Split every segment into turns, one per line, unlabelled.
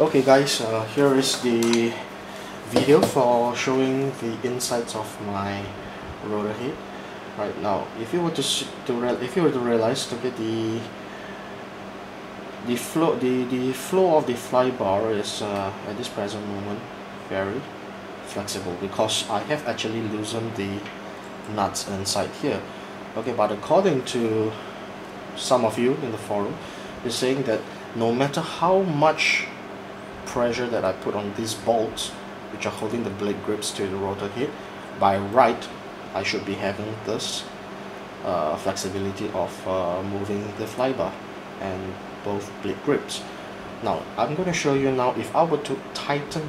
Okay guys, uh, here is the video for showing the insides of my rotor head. Right now, if you were to to if you were to realize, look at the the flow the the flow of the fly bar is uh, at this present moment very flexible because I have actually loosened the nuts inside here. Okay, but according to some of you in the forum, is saying that no matter how much pressure that I put on these bolts which are holding the blade grips to the rotor head by right I should be having this uh, flexibility of uh, moving the flybar and both blade grips. Now I'm going to show you now if I were to tighten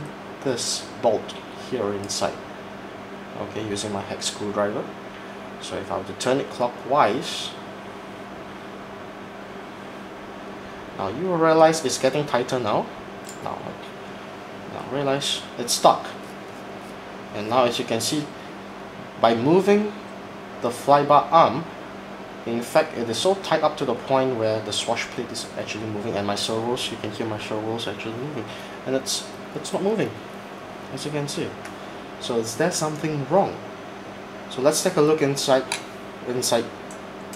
this bolt here inside okay using my hex screwdriver. So if I were to turn it clockwise now you will realize it's getting tighter now now now realize it's stuck. And now as you can see by moving the flybar arm in fact it is so tight up to the point where the swash plate is actually moving and my servos you can hear my servos actually moving. And it's it's not moving as you can see. So is there something wrong? So let's take a look inside inside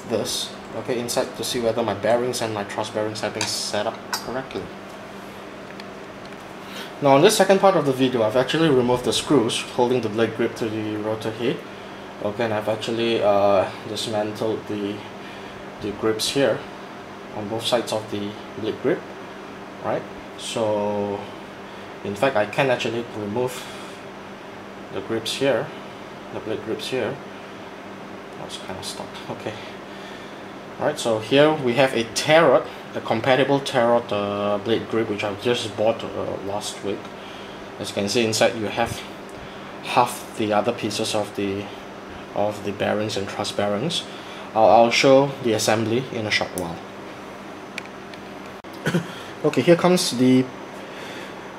this okay inside to see whether my bearings and my truss bearings have been set up correctly now on this second part of the video, I've actually removed the screws holding the blade grip to the rotor head. Okay, and I've actually uh, dismantled the, the grips here on both sides of the blade grip. Right, so in fact I can actually remove the grips here, the blade grips here. That's kind of stuck. Okay. Alright, so here we have a Tarot a compatible Tarot uh, blade grip which I've just bought uh, last week. As you can see inside you have half the other pieces of the of the bearings and truss bearings. I'll, I'll show the assembly in a short while. Okay here comes the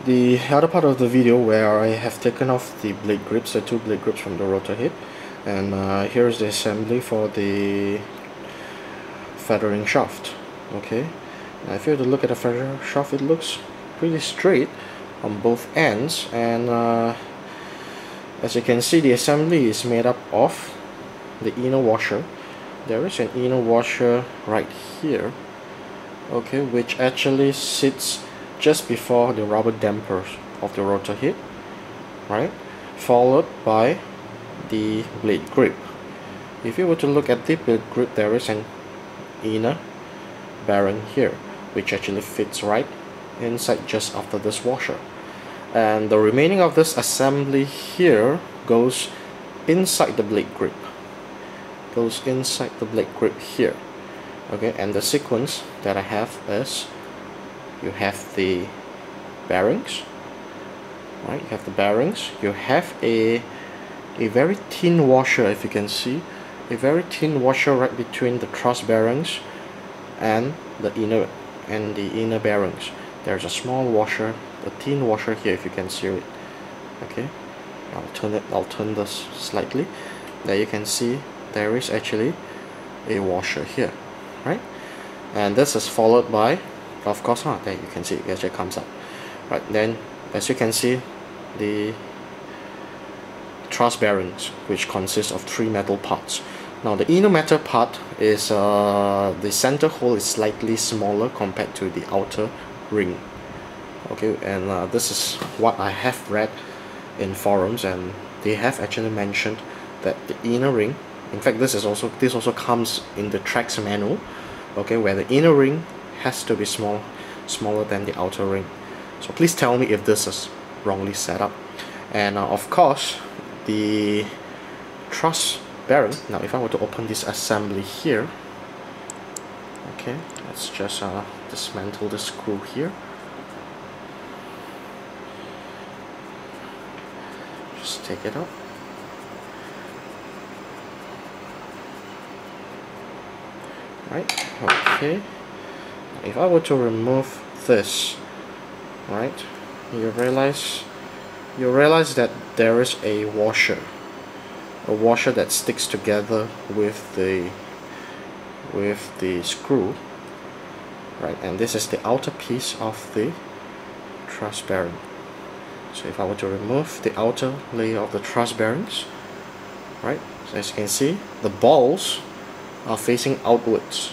the other part of the video where I have taken off the blade grips, the two blade grips from the rotor head. And uh, here's the assembly for the feathering shaft okay now if you to look at the feather shaft it looks pretty straight on both ends. And uh, as you can see the assembly is made up of the inner washer. There is an inner washer right here okay which actually sits just before the rubber dampers of the rotor head right? Followed by the blade grip. If you were to look at the blade grip there is an inner bearing here which actually fits right inside just after this washer. And the remaining of this assembly here goes inside the blade grip. Goes inside the blade grip here. Okay and the sequence that I have is you have the bearings right? You have the bearings. You have a a very thin washer if you can see. A very thin washer right between the truss bearings and the inner and the inner bearings. There's a small washer a thin washer here if you can see it. Okay. I'll turn it I'll turn this slightly. There you can see there is actually a washer here right? And this is followed by of course huh, there you can see it actually comes up. Right then as you can see the truss bearings which consist of three metal parts now the inner metal part is uh, the center hole is slightly smaller compared to the outer ring. Okay, and uh, this is what I have read in forums, and they have actually mentioned that the inner ring. In fact, this is also this also comes in the T-Rex manual. Okay, where the inner ring has to be small, smaller than the outer ring. So please tell me if this is wrongly set up. And uh, of course, the truss bearing now if I were to open this assembly here okay let's just uh, dismantle the screw here. Just take it out. Right okay. If I were to remove this right you realize you realize that there is a washer a washer that sticks together with the with the screw right? And this is the outer piece of the truss bearing. So if I were to remove the outer layer of the truss bearings right? So as you can see the balls are facing outwards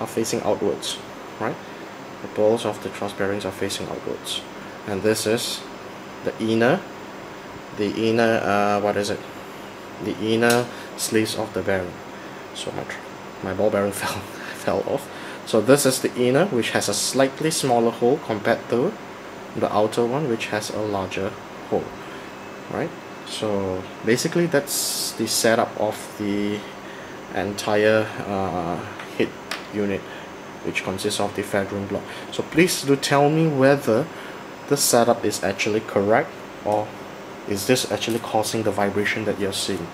are facing outwards right? The balls of the truss bearings are facing outwards. And this is the inner the inner uh, what is it the inner sleeves of the bearing so my my ball bearing fell fell off. So this is the inner which has a slightly smaller hole compared to the outer one which has a larger hole right? So basically that's the setup of the entire uh, head unit which consists of the fairing block. So please do tell me whether the setup is actually correct or is this actually causing the vibration that you're seeing